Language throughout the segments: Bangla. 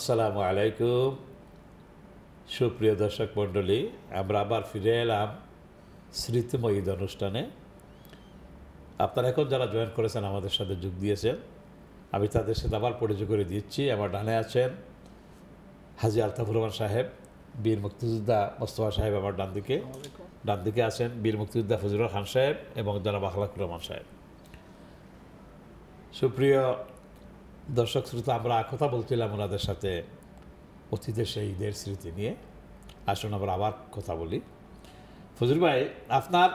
আসসালামু আলাইকুম। সুপ্রিয় দর্শক মণ্ডলী আমরা আবার ফিরে এলাম স্মৃতিময় ঈদ অনুষ্ঠানে। আপনারা এখন যারা জয়েন করেছেন আমাদের সাথে যোগ দিয়েছেন আমি তাদের সাথে আবার পরিচয় করে দিচ্ছি। আমার ডানে আছেন হাজি আলতাফুর রহমান সাহেব বীর মুক্তিযোদ্ধা মোস্তফা সাহেব আমার ডান দিকে। ডান দিকে আছেন বীর মুক্তিযোদ্ধা ফজলুর খান সাহেব এবং জনাব আখলাকুর রহমান সাহেব। সুপ্রিয় দর্শক শ্রোতা আমরা কথা বলছিলাম ওনাদের সাথে অতীতের সেই ঈদের স্মৃতি নিয়ে। আসুন আমরা আবার কথা বলি। ফজল ভাই আপনার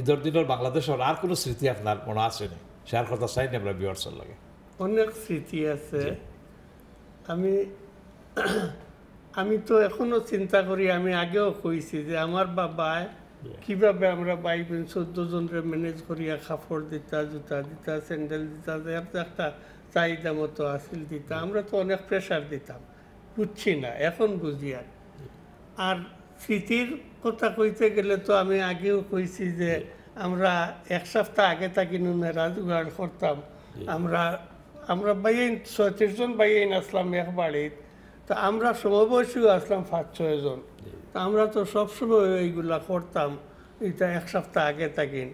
ঈদের দিনের বাংলাদেশের আর কোনো স্মৃতি আপনার মনে আছে নি? শেয়ার কথা চাই না আমরা বিয়ার্সের লাগে? অনেক স্মৃতি আছে। আমি আমি তো এখনও চিন্তা করি আমি আগেও কইছি যে আমার বাবায় কীভাবে আমরা বাই বোন চোদ্দ জনরে ম্যানেজ করিয়া কাপড় দিতা জুতা দিতা স্যান্ডেল দিতা একটা চাহিদা মতো আসিল দিতা আমরা তো অনেক প্রেশার দিতাম বুঝছি না এখন বুঝি আর। আর স্মৃতির কথা কইতে গেলে তো আমি আগেও কইছি যে আমরা এক সপ্তাহ আগে থাকি নুনেরা জোগাড় করতাম। আমরা আমরা বাইন ছত্রিশ জন বাইন আসলাম এক বাড়িত তা আমরা সমবয়সীও আসলাম পাঁচ ছয় জন। তা আমরা তো সবসময় এইগুলা করতাম এটা এক সপ্তাহ আগে থাকি।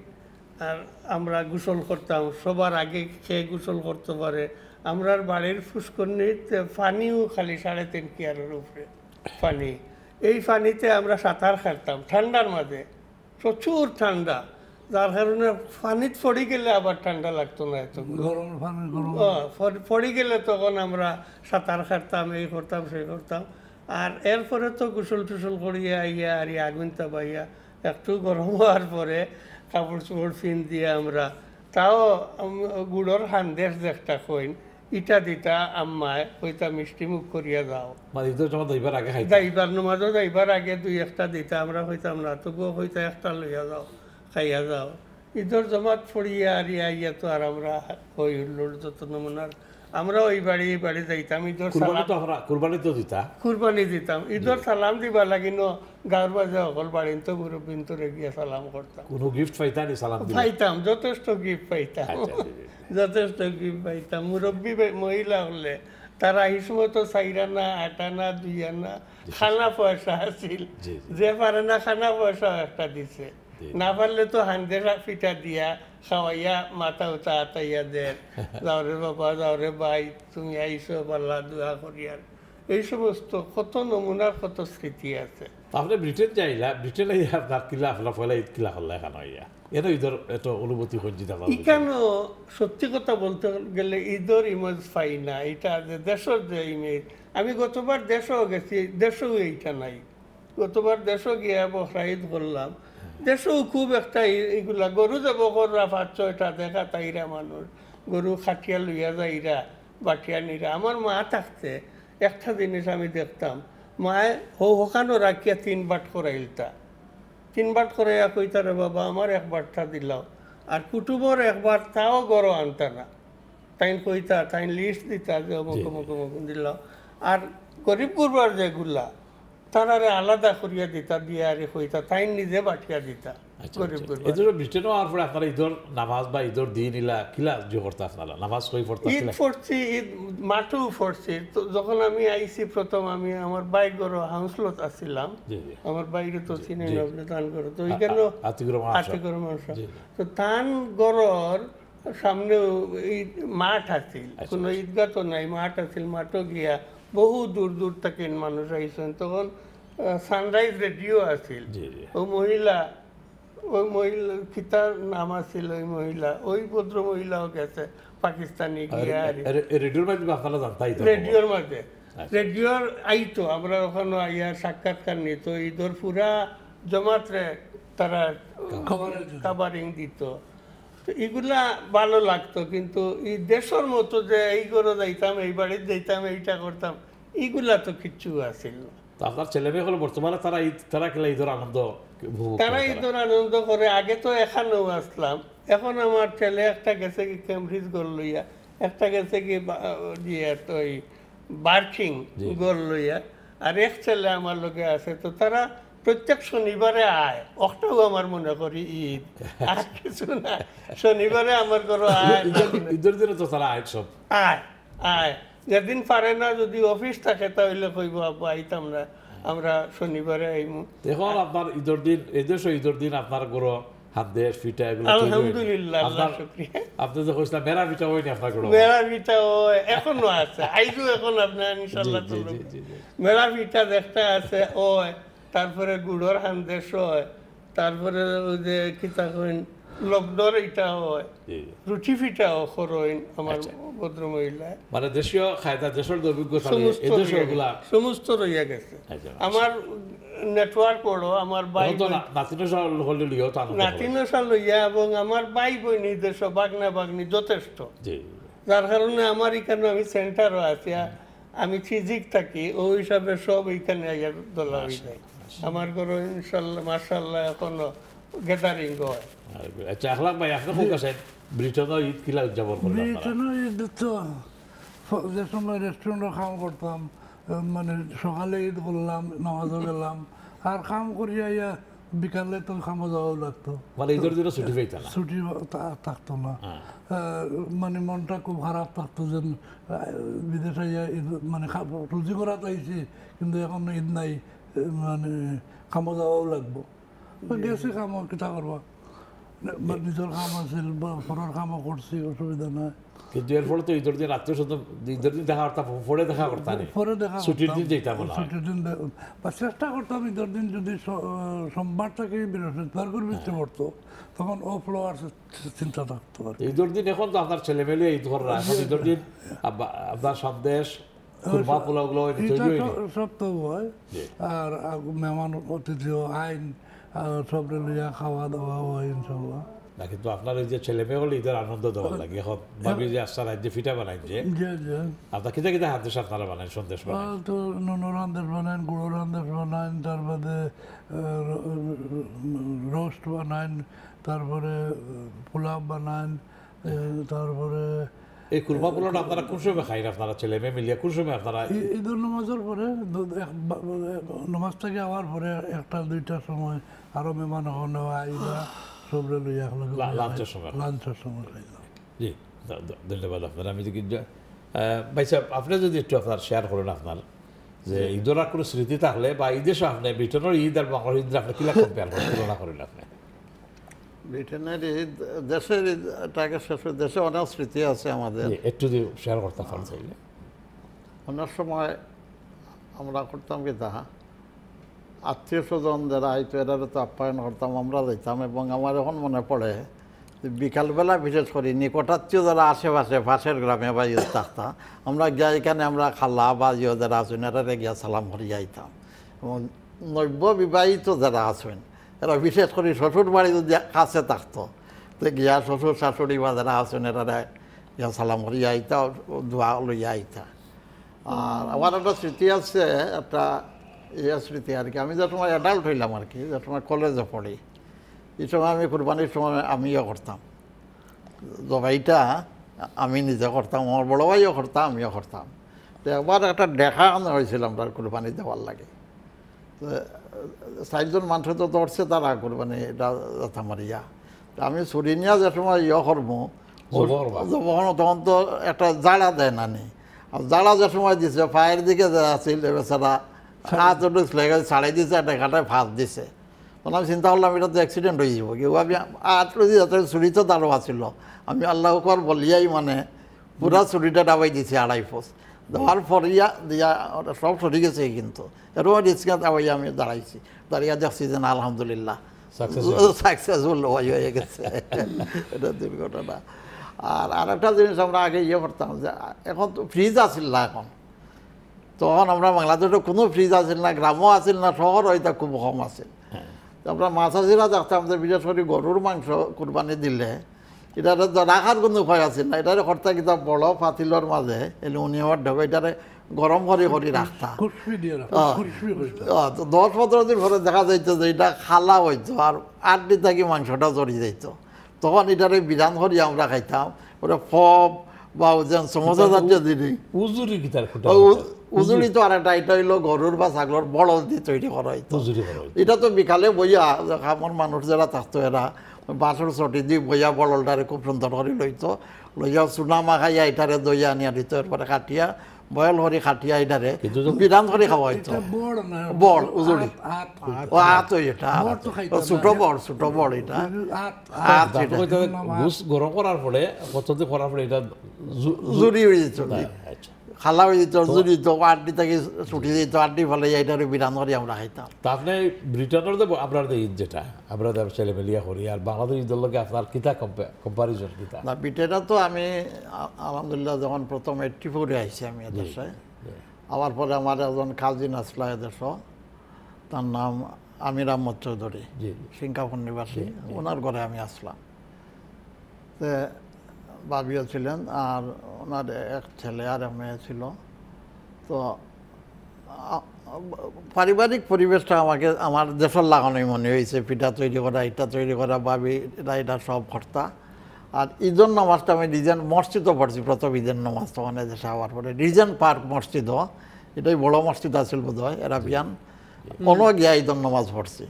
আর আমরা গোসল করতাম সবার আগে খেয়ে গোসল করতে পারে? আমরার বাড়ির ফুসকন্নিতে পানিও খালি সাড়ে তিন কিয়ারের উপরে পানি। এই পানিতে আমরা সাঁতার কাটতাম ঠান্ডার মাঝে। প্রচুর ঠান্ডা। যার কারণে পানিত পড়ে গেলে আবার ঠান্ডা লাগতো না এত গরম পড়- গেলে তখন আমরা সাঁতার কাটতাম এই করতাম সেই করতাম। আর এরপরে তো গোসল টুসল করিয়া আইয়া আর এই আগুনটা পাইয়া একটু গরম হওয়ার পরে কাপড় চোপড় ফিন দিয়ে আমরা তাও গুড়র হান্দেশ একটা কইন ইটা দিতা আম্মায় হইতা মিষ্টি মুখ করিয়া যাও মানে দইবার আগে যাইবার নমাজও যাইবার আগে দুই একটা দিতা আমরা হইতাম না তবুও হইতা একটা লইয়া যাও খাইয়া যাও। ঈদর জমাত ফড়িয়া আর ইয়া ইয়া তো আর আমরা হই হুল্লোড় যত নমুনার আমরা ওই বাড়ি এই বাড়ি যাইতাম ঈদর কুরবানি তো আমরা কুরবানি তো দিতা। কুরবানি দিতাম। ঈদর সালাম দিবা লাগিন গাঁর বাজে অকল বাড়িন তো মুরব্বিন তোরে গিয়ে সালাম করতাম কোনো গিফট পাইতা নি সালাম পাইতাম যথেষ্ট গিফট পাইতাম। আচ্ছা, যথেষ্ট গিফট পাইতাম। মুরব্বী মহিলা হলে তারা এই সময় তো চাইরানা আটানা দুই আনা খানা পয়সা আছিল। যে পারে না খানা পয়সা একটা দিছে। না পারলে তো হান্দেরা পিঠা দিয়া খাওয়াইয়া মাথা উঠা আতাইয়া দেন যাও রে বাবা যাও রে ভাই তুমি আইসো পাল্লা দোয়া করিয়ার এই সমস্ত কত নমুনার কত স্মৃতি আছে আপনি ব্রিটেন যাইলা ব্রিটেনে আপনার কিলা পয়লা ঈদ কিলা হল্লা এখানে হইয়া এনে ঈদের এত অনুভূতি সঞ্চিত আপনার সত্যি কথা বলতে গেলে ঈদর ইমেজ পাই না এটা যে দেশের যে ইমেজ আমি গতবার দেশও গেছি দেশেও এইটা নাই গতবার দেশও গিয়া বখরা ঈদ করলাম দেশেও খুব একটা এগুলা গরু যাব কররা পাঁচ ছয়টা দেখা তাইরা মানুষ। গরু খাটিয়া লইয়া যাইরা বাটিয়া নিরা। আমার মা থাকতে একটা জিনিস আমি দেখতাম মায়ে হো হোকানো রাখিয়া তিন বাট করাইলতা তিনবার কইতা রে বাবা আমার একবারটা দিলাও। আর কুটুবর একবার তাও গড় আনতা না। তাইন কইতা তাইন লিস্ট দিতা যে অমুক অমুক অমুক দিলাও। আর গরিব গুরবার যেগুলা তারারে আলাদা করিয়া দিতা দিয়া আরে কইতা তাইন নিজে বাটিয়া দিতা। গরিব গুরবার ব্রিটেনও আর পরে আপনারা ঈদর নামাজ বা ঈদর দিন ইলা কিলা যে করতে আপনারা? নামাজ কই পড়তে ঈদ পড়ছি ঈদ মাঠেও পড়ছি। তো যখন আমি আইছি প্রথম আমি আমার হাউসলত আসছিলাম জি জি। আমার বাইরে তো চিনি নবলে তান করে। তো হাতে করে মাংস। তো তান গড়র সামনে মাঠ আছিল। কোনো ঈদগাহ তো নাই মাঠ আছিল মাঠও গিয়া বহু দূর দূর থেকে মানুষ আইসেন তখন সানরাইজ রেডিও আছিল। জি জি। ও মহিলা ওই মহিলা কিতার নাম আছিল ওই মহিলা। ওই ভদ্র মহিলাও গেছে পাকিস্তানি গিয়া রেডিওর মাধ্যমে আপনারা জানতাই রেডিওর মাঝে। রেডিওর আইতো আমরা ওখানে আইয়া সাক্ষাৎকার নিত। ঈদর পুরা জমাতরে তারা কাভারিং দিত। এগুলা ভালো লাগতো কিন্তু এই দেশের মতো যে এই করে যাইতাম এই বাড়িতে যাইতাম এইটা করতাম এগুলা তো কিচ্ছু আসিল না। আপনার ছেলে মেয়ে হলো বর্তমানে তারা ঈদ তারা কিলা ঈদের আনন্দ তারা করে ঈদর আনন্দ করে আগে তো এখানেও আসলাম এখন আমার ছেলে একটা গেছে কি কেমব্রিজ গোল লইয়া একটা গেছে কি ইয়ে তো ওই বার্কিং গোল লইয়া আর এক ছেলে আমার লোকে আছে তো তারা প্রত্যেক শনিবারে আয়। অক্টাও আমার মনে করি ঈদ। আর কিছু না। শনিবারে আমার ঘরে আয় ঈদের- দিনে তো তারা আয় সব। আয় আয়। যেদিন পারে না যদি অফিস থাকে তাহলে কইব আব্বা আইতাম না। আমরা শনিবারে আইমু। এখন আপনার ঈদের দিন এদেশও ঈদের দিন আপনার গরো হাত দেশ পিঠা এগুলো আলহামদুলিল্লাহ আল্লাহ শুক্রিয়া। আপনি মেরা পিঠা হয়নি আপনার পিঠা ও এখনও আছে। আইজু এখন আপনার। মেলা পিঠা দেখতে আছে ও তারপরে গুড়র হান্দেশ হয় তারপরে ওই যে কিতা কইন লবডর এটা হয়। রুটি পিঠাও খরইন আমার আচ্ছা। ভদ্র মহিলা মানে দেশীয় খায়দা দেশের অভিজ্ঞতা সমস্ত রইয়া গেছে। সমস্ত রইয়া গেছে আচ্ছা, আমার নেটওয়ার্ক পড়ো আমার ভাই হলে। নাতিনসা লইয়া এবং আমার ভাই বোন দেশ বাগনা বাগনি যথেষ্ট জি যার কারণে আমার এখানে আমি সেন্টারও আছি আমি ফিজিক থাকি ওই হিসাবে সব এইখানে আইয়া দোলা হয়ে যায় আমার ঘরে ইনশাল্লাহ মার্শাল্লাহ এখনও গ্যাদারিং হয়। আচ্ছা আখলাক ভাই আপনি খুব আছেন ব্রিটেনও ঈদ কিলা উদযাপন করলেন আপনারা? ঈদ তো যে সময় রেস্টুরেন্টে কাম করতাম মানে সকালে ঈদ করলাম নামাজও গেলাম আর কাম করিয়া ইয়া বিকালে তো কামও যাওয়াও লাগতো। মানে ঈদের দিনও ছুটি না? ছুটি থাকতো না। হ্যাঁ। মানে মনটা খুব খারাপ থাকতো যে বিদেশে মানে রুজি করা চাইছি কিন্তু এখন ঈদ নাই। মানে কামও যাওয়াও লাগবো। গেছি কামও কিতা করবা নিজের কাম আছিল বা ঘরের কামও করছি অসুবিধা নাই। কিন্তু এর ফলে তো ঈদের দিন আত্মীয় স্বজন ঈদের দিন দেখা করতাম পরে দেখা করতাম পরে দেখা ছুটির দিন যেতাম ছুটির দিন বা চেষ্টা করতাম ঈদের দিন যদি সোমবার থেকে বৃহস্পতিবার করে বৃষ্টি পড়তো তখন ও ফ্লোয়ার চিন্তা থাকতো ঈদের দিন এখন তো আপনার ছেলে মেলে ঈদ ঘর ঈদের দিন আব্বা- আপনার সন্দেশ খুরমা পোলাও গুলো এটা তৈরি হয়নি সব- তো হয় আর মেহমান অতিথিও আইন সব লিয়া খাওয়া দাওয়া হয় ইনশাল্লাহ না কিন্তু আপনার ওই যে ছেলে মেয়ে হলে ঈদের আনন্দ দেওয়ার লাগে এখন ভাবি যে আসার রাজ্যে ফিটা বানাই যে আপনার কিতা কিতা হাত আপনারা বানায় সন্দেশ বানায় তো নুনুর রান্দেশ বানাইন গুঁড়ো রান্দেশ বানাইন তারপরে রোস্ট বানাইন তারপরে পোলাও বানাইন তারপরে এই কুরমা পোলাওটা আপনারা কোন সময় খাই আপনারা ছেলে মেয়ে মিলিয়ে কোন সময় আপনারা ঈদের নামাজের পরে নামাজ থেকে আওয়ার পরে একটা দুইটার সময় আরও মেহমান ওখানে আইবা সবরে লইয়া লাঞ্চের সময়। লাঞ্চের সময় খাইলাম জি ধন্যবাদ আপনার। আমি যদি ভাই সাহেব আপনি যদি একটু আপনার শেয়ার করেন আপনার যে ঈদের আর কোনো স্মৃতি থাকলে বা ঈদের আপনি ব্রিটেনের ঈদ আর বাংলার ঈদ আপনি কিলা কম্পেয়ার করেন? তুলনা করেন আপনি। ব্রিটেনের ঈদ দেশের টাকে শেষ দেশে অনেক স্মৃতি আছে আমাদের। একটু যদি শেয়ার করতে পারেন চাইলে। অনেক সময় আমরা করতাম কি তা আত্মীয় স্বজন যারা আইতো এরা তো আপ্যায়ন করতাম আমরা যাইতাম এবং আমার এখন মনে পড়ে বিকালবেলা বিশেষ করে নিকটাত্মীয় যারা আশেপাশে পাশের গ্রামে বা ইয়ে থাকতাম আমরা গিয়া এখানে আমরা খালা বা ইয়ে যারা আছেন এরা গিয়া সালাম করে যাইতাম এবং নব্য বিবাহিত যারা আছেন এরা বিশেষ করে শ্বশুর বাড়ি যদি কাছে থাকতো, তো গিয়া শ্বশুর শাশুড়ি বা যারা আছেন এরা গিয়া সালাম করে আইতা, দোয়া লইয়া আইতা। আর আমার একটা স্মৃতি আছে, একটা ইয়ে স্মৃতি আর কি। আমি যে সময় অ্যাডাল্ট হইলাম আর কি, যে সময় কলেজে পড়ি, এই সময় আমি কুরবানির সময় আমিও করতাম। জবাইটা আমি নিজে করতাম, আমার বড় ভাইও করতাম, আমিও করতাম। তো একবার একটা দেখা আনা হয়েছিল আমরা কুরবানি দেওয়ার লাগে। তো চারজন মানুষ তো ধরছে তারা কুরবানি এটা যাতা মারিয়া তো আমি ছুরি নিয়ে যে সময় ইয়ে যখন তখন তো একটা জাড়া দেয় না নি আর জাড়া যে সময় দিছে পায়ের দিকে আছিল বেচারা হাত ওটুক ছাড়াই দিছে একটা ঘাটায় ফাঁস দিছে। তখন আমি চিন্তা করলাম এটা তো অ্যাক্সিডেন্ট হয়ে যাব। কেউ আমি আটলো দিয়ে যাতে ছুরি তো তারও আছিল। আমি আল্লাহ কর বলিয়াই মানে পুরা ছুরিটা ডাবাই দিছি আড়াই ফোস দেওয়ার পর ইয়া দিয়া ওটা সব সরে গেছে কিন্তু। এরও রিস্কা দাবাই আমি দাঁড়াইছি। দাঁড়িয়ে দেখছি যে না আলহামদুলিল্লাহ. সাকসেসফুল হয়ে গেছে। এটা দুর্ঘটনা। আর আরেকটা জিনিস আমরা আগে ইয়ে করতাম যে এখন তো ফ্রিজ আসিল না এখন। তখন আমরা বাংলাদেশে কোনো ফ্রিজ আসিল না গ্রামও আসিল না শহর হয়তো খুব কম আছিল। তো আমরা মাছ আসিরা দেখতাম যে বিশেষ করে গরুর মাংস কুরবানি দিলে এটার তো রাখার কোনো উপায় আছিল না এটারে কর্তা কিতাব বড় পাতিলর মাঝে এলুমিনিয়ামের ঢোক এটারে গরম করে করে রাখতাম খুশবি দিয়ে রাখো আহ। খুশবি কইতা আহ, তো দশ পনেরো দিন পরে দেখা যাইত যে এটা খালা হইতো আর আট দিন থাকি মাংসটা জড়ি যাইতো। তখন এটারে বিধান করি আমরা খাইতাম ওটা ফব বা যেন সমস্যা জাতীয় জিনিস। উজুরি গীতার খুঁটা ও উ- উজুড়ি তো আর একটা এটা হইল গরুর বা ছাগলের বড় দিয়ে তৈরি উজুরি করা হইতো। এটা তো বিকালে বইয়া আমার মানুষ যারা থাকতো এরা বাঁশের চটি দিয়ে বইয়া বড়লটারে খুব সুন্দর করে লইতো লইয়া চুনা মাখাইয়া এটারে দইয়া আনিয়া দিত এরপরে কাটিয়া বয়ল করে কাটিয়া এটারে বিধান করে খাওয়া হইতো বড় না উজুড়ি। ও আত ওই এটা বড় তো খাইতো ও না। ছোট বড় ছোট বড় এটা। গরম করার পরে কতদিন করার পরে এটা জু- জুড়ি হয়ে যেত আচ্ছা। খালা হয়ে যেত জুড়ি তো আড্ডি থেকে ছুটি দিত আড্ডি ফেলে এটারে বিধান করে আমরা খাইতাম। তা আপনি ব্রিটেনের যে আপনার ঈদ যেটা আমরা যে ছেলে মেলিয়া করি আর বাংলাদেশ ঈদের লগে আপনার কিতা কম্পারিজন কিতা? না বিটেটা তো আমি আলহামদুলিল্লাহ যখন প্রথম এইটটি ফোরে আইসি আমি এদেশে আবার পরে আমার একজন কাজিন আসলো এদেশ তার নাম আমির আহমদ চৌধুরী। সিঙ্গাপুর নিবাসী ওনার ঘরে আমি আসলাম। তে বাবিও ছিলেন আর ওনার এক ছেলে আর এক মেয়ে ছিল। তো পারিবারিক পরিবেশটা আমাকে, আমার দেশের লাগানোই মনে হয়েছে। পিঠা তৈরি করা, ইটা তৈরি করা বাবি এটা এটা সব কর্তা। আর ঈদের নামাজটা আমি রিজেন মসজিদও পড়ছি, প্রথম ঈদের নামাজ তখন দেশে হওয়ার পরে। রিজেন পার্ক মসজিদও এটাই বড় মসজিদ আছিল বোধ হয় এরাবিয়ান। কোনো গিয়া ঈদের নামাজ পড়ছি।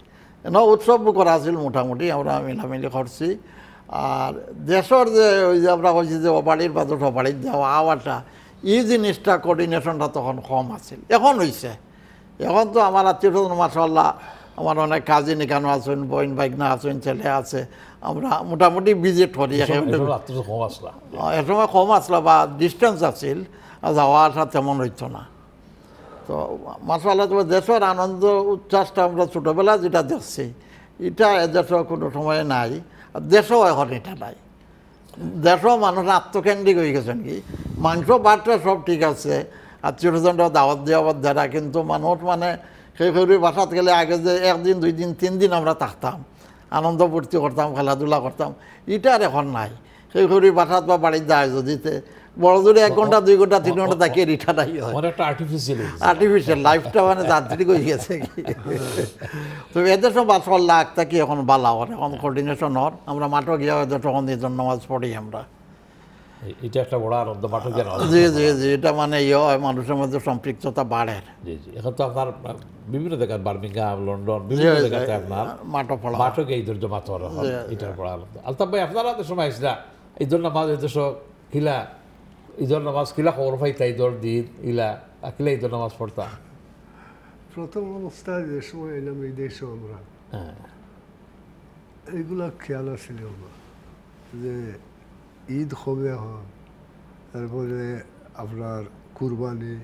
এনে উৎসব করা আছিল মোটামুটি, আমরা মিলামিলি করছি। আর দেশের যে ওই যে আমরা কইছি যে অবাড়ির বাদত অবাড়ির দেওয়া আওয়াটা এই জিনিসটা কোর্ডিনেশনটা তখন কম আছিল। এখন হয়েছে এখন তো আমার আত্মীয় স্বজন মাসাল্লাহ আমার অনেক কাজিন এখানে আছেন বোন বাইকনা আছেন ছেলে আছে আমরা মোটামুটি ভিজিট করি। একেবারে কম আসলা। এ সময় কম আসলো বা ডিস্টেন্স আছিল যাওয়া আসা তেমন হইতো না। তো মাসাল্লাহ তোমার দেশের আনন্দ উচ্ছ্বাসটা আমরা ছোটোবেলা যেটা দেখছি এটা এদেশে কোনো সময় নাই। দেশেও এখন এটা নাই। দেশও মানুষ আত্মকেন্দ্রিক হয়ে গেছেন কি মাংস বাটটা সব ঠিক আছে। আত্মীয় স্বজনরা দাওয়াত দেওয়ার দ্বারা কিন্তু মানুষ মানে সেই ফেরি বাসাত গেলে আগে যে একদিন, দুই দিন, তিন দিন আমরা থাকতাম। আনন্দ ফুর্তি করতাম, খেলাধুলা করতাম। এটা আর এখন নাই। সেই ফেরি বাসাত বা বাড়ির যায় যদিতে বড় এক ঘণ্টা দুই ঘণ্টা তিন ঘণ্টা তাকিয়ে রিঠা হয়। একটা আর্টিফিশিয়াল আর্টিফিশিয়াল লাইফটা মানে যান্ত্রিক হয়ে গেছে তো এদের সব আসল লাখ থাকি এখন বালা হর এখন কোঅর্ডিনেশন হর আমরা মাঠও গিয়া এদের তখন নিজের নামাজ পড়ি আমরা। এটা একটা বড় আনন্দ জ্ঞান জি জি জি এটা মানে ইয়ে হয় মানুষের মধ্যে সম্পৃক্ততা বাড়ে। জি জি এখন তো আপনার বিভিন্ন জায়গায় বার্মিংহাম লন্ডন বিভিন্ন জায়গাতে আপনার মাঠও পড়া। মাঠক এই ধৈর্য মাত এটা বড় আনন্দ। আলতাফ ভাই আপনারা তো সময় আসলা ঈদর নামাজ এদেশ কিলা ঈদর নামাজ কিলা খবর পাইতা ঈদর দিন ইলা কিলা ঈদর নামাজ পড়তা? প্রথম অবস্থায় যে সময় এলাম এই দেশে আমরা হ্যাঁ। এগুলা খেয়াল আছিল আমার যে ঈদ হবে হয় তারপরে আপনার কুরবানি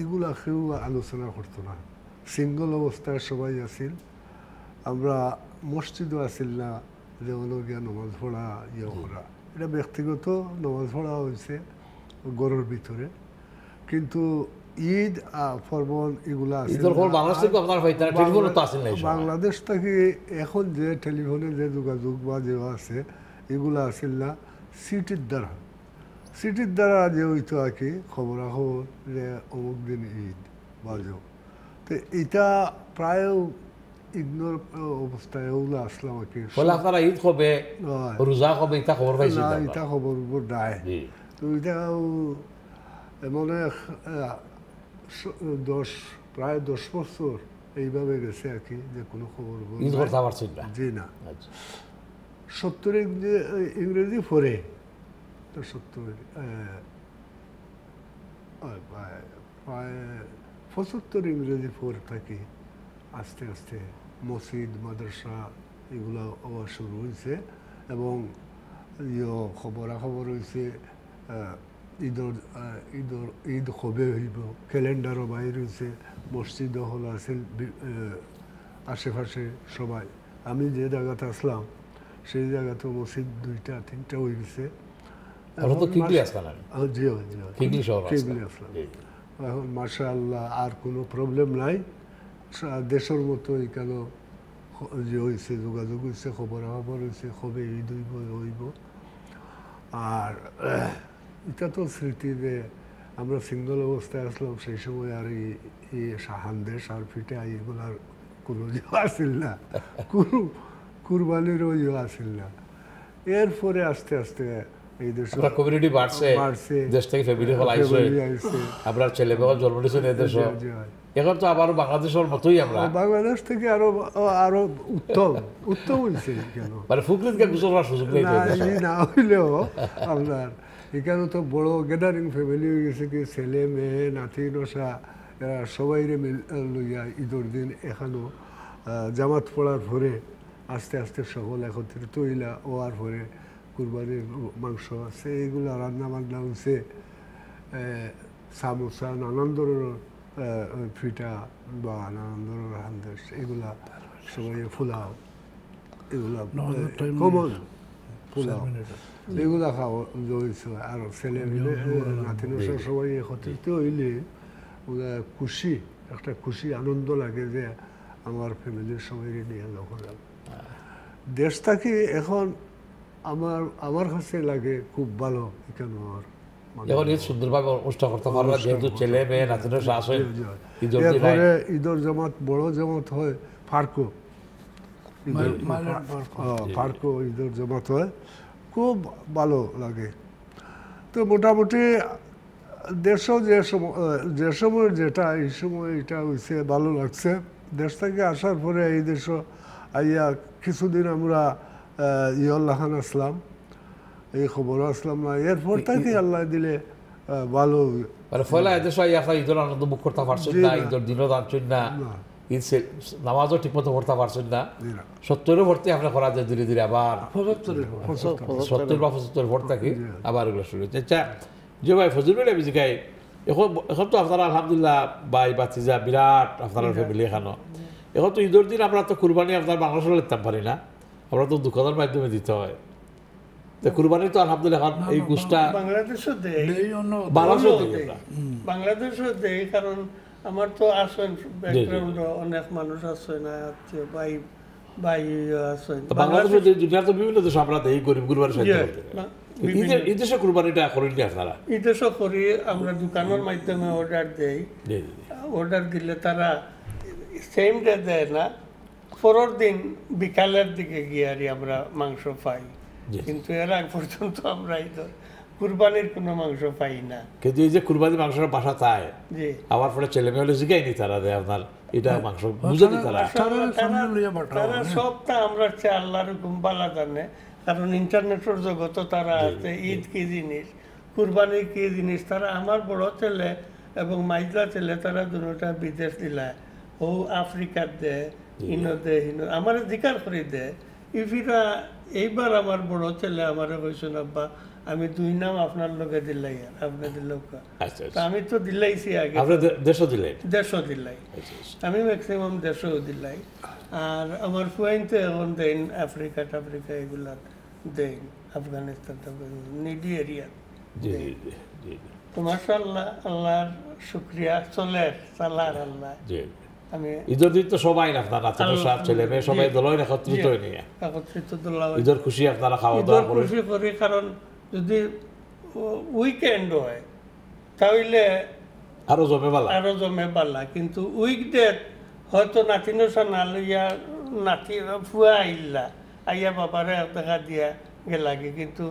এগুলা কেউ আলোচনা করতো না। সিঙ্গল অবস্থায় সবাই আছিল। আমরা মসজিদও আছিল না যে গিয়া নমাজ পড়া ইয়ে করা। এটা ব্যক্তিগত নমাজ পড়া হয়েছে গড়ের ভিতরে। কিন্তু ঈদ পার্বণ এগুলা বাংলাদেশ থেকে এখন যে টেলিফোনে যে যোগাযোগ বা যে আছে এগুলো আসিল না। সিটির দ্বারা। সিটির দ্বারা যে হইতো আর কি খবরাখবর যে অমুক দিন ঈদ বাজো তো এটা প্রায় ইগনোর অবস্থায় ওগুলো আসলাম আর কি। আপনারা ঈদ কবে রোজা কবে ইটা খবর পাইছি না এটা খবর নাই। জি তো এটাও মানে আহ, স- দশ প্রায় দশ বছর এইভাবে গেছে আর কি যে কোনো খবর জি না সত্তর ইংরে- ইংরেজি পড়ে তো সত্তর প্রায় পঁচাত্তর ইংরেজি পড়ে থাকি আস্তে আস্তে মসজিদ মাদ্রাসা এগুলো শুরু হয়েছে এবং খবরাখবর হয়েছে ঈদর ঈদর ঈদ কবে হইব। ক্যালেন্ডারও বাইর হয়েছে মসজিদও হল আহ, আশেপাশে সবাই। আমি যে জায়গাতে আসলাম সেই জায়গাতে মসজিদ দুইটা তিনটা হয়ে গেছে। এখন মাস- মাসা আল্লাহ আর কোনো প্রবলেম নাই। দেশের মতো এখানে যে হয়েছে যোগাযোগ হয়েছে খবর খবর হয়েছে কবে ঈদ হইব হইব। আর এটা তো স্মৃতি যে আমরা সিঙ্গল অবস্থায় আসলাম সেই সময় আর এই এই সাহান দেশ আর ফিটে এগুলার কোনো ইয়ে আসিল না কোনো কুরবানিরও ইয়ে আসিল না এরপরে আস্তে আস্তে এই দেশে আপনার কমিউনিটি বাড়ছে বাড়ছে। দেশ থেকে ফ্যামিলি হল আইছে। আপনার ছেলে মেয়ে জন্ম নিয়েছেন এই দেশ জি, জি, হয়। এখন তো আবারও বাংলাদেশের মতোই আমরা। বাংলাদেশ থেকে আরও আরও উত্তম উত্তম হয়েছে কেন? মানে গুজর হওয়ার সুযোগ নেই না হইলেও আপনার এখানে তো বড় গ্যাদারিং ফ্যামিলি হয়ে গেছে কি ছেলে মেয়ে নাতি নসা এরা সবাই লইয়া ঈদর দিন এখানেও আহ, জামাত পড়ার পরে আস্তে আস্তে সকল একত্রিত হইলা হওয়ার পরে কুরবানির মাংস আছে এগুলো রান্না বান্না হয়েছে সামোসা নানান ধরনের ফিটা বা নানান ধরনের হান্দেশ এগুলা সবাই ফুলাও এগুলা কমন পোলাও এগুলা খাওয়া হয়েছে আর ছেলে মিলে নাতি সবাই একত্রিত হইলে খুশি একটা খুশি আনন্দ লাগে যে আমার ফ্যামিলির সবাই নিয়ে যখন যাব। দেশটাকে এখন আমার আমার কাছে লাগে খুব ভালো এখানে আমার মানে ঈদ সুন্দরভাবে অনুষ্ঠান করতে পারবে যেহেতু ছেলে মেয়ে নাতিনের শ্বাস হয় এরপরে ঈদর জামাত বড় জামাত হয় ফার্কো। পার্কও ঈদের জামাত হয়। খুব ভালো লাগে। তো মোটামুটি দেশও যে সময় যে সময় যেটা এই সময় এটা হয়েছে ভালো লাগছে। দেশ থেকে আসার পরে এই দেশ আইয়া কিছুদিন আমরা ইয়ল্লাহান আসলাম। এই খবর আসলাম না। এরপর থেকে আল্লাহ দিলে ভালো মানে ফলে এদেশ আপনার ঈদের আনন্দ মুখ করতে পারছেন না। ঈদের দিনও জানছেন না না। ঈদ সে- নামাজও ঠিক মতো পড়তে পারছেন না। সত্তরের ভর্তি আপনার করা যায় ধীরে ধীরে আবার। সত্তর বা পঁচাত্তর ভোট থাকি আবার এগুলো শুরু হচ্ছে আচ্ছা যে ভাই ফজলুল আমি জিগাই এখন এখন তো আপনারা আলহামদুলিল্লাহ ভাই বাতিজা বিরাট আপনার ফ্যামিলি এখানো। এখন তো ঈদের দিন আমরা তো কুরবানি আপনার বাংলাদেশে লিখতাম পারি না। আমরা তো দোকানের মাধ্যমে দিতে হয়। তো কুরবানি তো আলহামদুলিল্লাহ এই বাংলাদেশও দেয়। আমরা। বাংলাদেশও দেয় কারণ আমার তো আসেন ব্যাকগ্রাউন্ড অনেক মানুষ আছে না আত্মীয় ভাই ভাই আছেন। তো বাংলাদেশে যে তো বিভিন্ন দেশ আমরা গরিব সাহায্য এই দেশে কুরবানিটা আপনারা করি আমরা দোকানের মাধ্যমে অর্ডার দেই। অর্ডার দিলে তারা সেম ডে দেয় না পরের দিন বিকালের দিকে গিয়ে আর আমরা মাংস পাই। কিন্তু এর আগ পর্যন্ত আমরা এই ধর- কুরবানির কোনো মাংস পাই না। কিন্তু এই যে কুরবানি মাংসের বাসা চায় জি। আমার পরে ছেলে মেয়ে জিগাইনি তারা দেয় আপনার এটা মাংস বুঝেনি তারা। তারা তারা সবটা আমরা চেয়ে আল্লাহর গুম্বালা জানে। কারণ ইন্টারনেটের জগত তারা আছে ঈদ কি জিনিস কুরবানি কি জিনিস তারা আমার বড় ছেলে এবং মাইজলা ছেলে তারা দুটা বিদেশ দিলায়। ও আফ্রিকার দে ইনো দে হিনো আমার জিকার করে দে ইফিরা এইবার আমার বড় ছেলে আমার কইছেন আব্বা আমি দুই নাম আপনার লোকে দিলাই আর আপনি দিল আচ্ছা। আচ্ছা আমি তো দিলাইছি আগে। আপনি দে- দেশও দিলাই আচ্ছা। আমি ম্যাক্সিমাম দেড়শো দিলাই আর আমার ফুয়াইনতে এখন দেন আফ্রিকা টাফ্রিকা এগুলা দেন আফগানিস্তান নিডি এরিয়া জি জি জি জি। আল্লাহর শুক্রিয়া চলে চালার আল্লাহ। ঈদের দিন তো সবাই না আপনার নাতি সাহেব ছেলে মেয়ে সবাই। দলই একত্রিত হয়ে নিয়ে। ঈদের খুশি আপনারা খাওয়া দাওয়া করে খুশি করি কারণ যদি উইকেন্ড হয় তাহলে আরও জমে বালা। আরও জমে পারলা কিন্তু উইকডে হয়তো নাতিনসা না লইয়া নাতি ফুয়া আইলা আইয়া বাবারে দেখা দিয়া গেলাগে। কিন্তু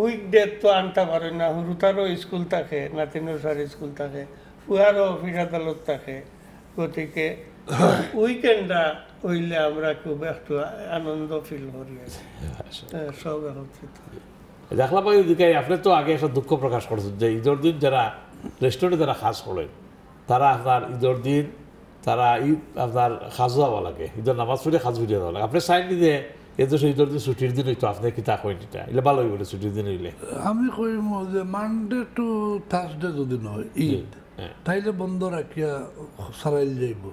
উইকডে তো আনতে পারে না হুরুতারও স্কুল থাকে নাতিনসার স্কুল থাকে ফুয়ারও অফিস আদালত থাকে। গতিকে উইকেন্ডটা হইলে আমরা খুব একটু আনন্দ ফিল করি। কি। হ্যাঁ, সব একত্রিত। দেখলাম আপনি তো আগে একটা দুঃখ প্রকাশ করছেন যে ঈদের দিন যারা রেস্টুরেন্টে যারা খাস করেন তারা আপনার ঈদের দিন তারা ঈদ আপনার খাজ দেওয়া লাগে ঈদের নামাজ পড়ে খাজ বুঝিয়ে দেওয়া লাগে। আপনি চাইন যে এদেশে ঈদের দিন ছুটির দিন হইতো আপনি কি তা কইন এটা? এলে ভালো হইব ছুটির দিন হইলে। আমি কইম যে মানডে টু থার্সডে যদি নয় ঈদ। হ্যাঁ। তাইলে বন্ধ রাখিয়া সারাইল যাইব।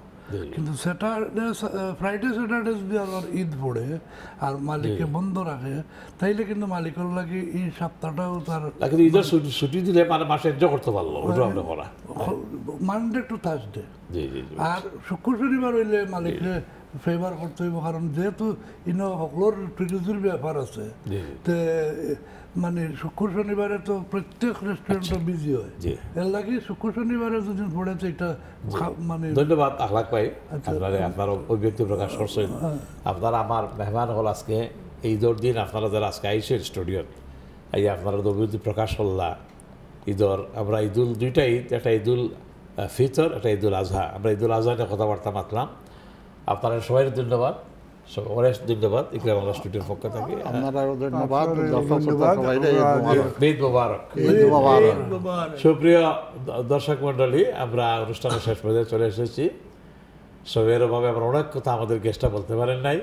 কিন্তু স্যাটারডে ফ্রাইডে স্যাটারডে যদি আমার ঈদ পড়ে আর মালিককে বন্ধ রাখে তাইলে কিন্তু মালিকের লাগে এই সপ্তাহটাও তার কিন্তু ঈদের ছুটি দিলে মানে মাসে এনজয় করতে পারল ওটা আপনি করা। মানডে টু থার্সডে আর শুক্র শনিবার হইলে মালিককে ফেভার করতে হইব কারণ যেহেতু ইনো সকলোর টুরিজুর ব্যাপার আছে তে মানে শুক্র শনিবারে তো প্রত্যেক রেস্টুরেন্ট বিজি হয়। এর লাগে শুক্র শনিবারে যদি পড়ে তো এটা মানে ধন্যবাদ আখলাক ভাই। আপনারা আপনার অভিব্যক্তি প্রকাশ করছেন। আপনারা আমার মেহমান হল আজকে এই ঈদের দিন আপনারা যারা আজকে আইসেন স্টুডিওত এই আপনারা তো অভিবৃদ্ধি প্রকাশ করলা। ঈদর আমরা ঈদুল দুইটা ঈদ একটা ঈদুল ফিতর একটা ঈদুল আজহা। আমরা ঈদুল আজহা নিয়ে কথাবার্তা মাতলাম। আপনারা সবাই ধন্যবাদ। অনেক ধন্যবাদ। ইকরা বাংলা স্টুডিওর পক্ষ থেকে। আপনারাও ধন্যবাদ। ঈদ মোবারক। সুপ্রিয় দর্শক মণ্ডলী আমরা অনুষ্ঠানের শেষ পর্যায়ে চলে এসেছি। সবেরভাবে আমরা অনেক কথা আমাদের গেস্টটা বলতে পারেন নাই।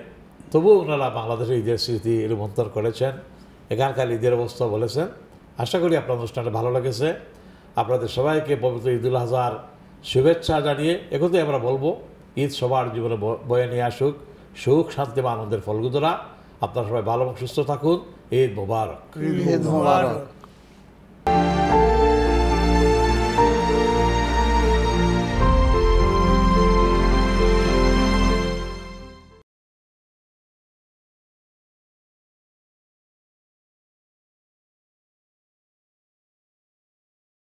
তবুও ওনারা বাংলাদেশের ঈদের স্মৃতি রূপান্তর করেছেন। এখানকার ঈদের অবস্থা বলেছেন। আশা করি আপনার অনুষ্ঠানটা ভালো লেগেছে। আপনাদের সবাইকে পবিত্র ঈদুল আজহার শুভেচ্ছা জানিয়ে একথই আমরা বলব। ঈদ সবার জীবনে বয়ে নিয়ে আসুক। সুখ, শান্তি বা আনন্দের ফলগুদরা আপনারা সবাই ভালো এবং সুস্থ থাকুন। ঈদ মোবারক। ঈদ মোবারক।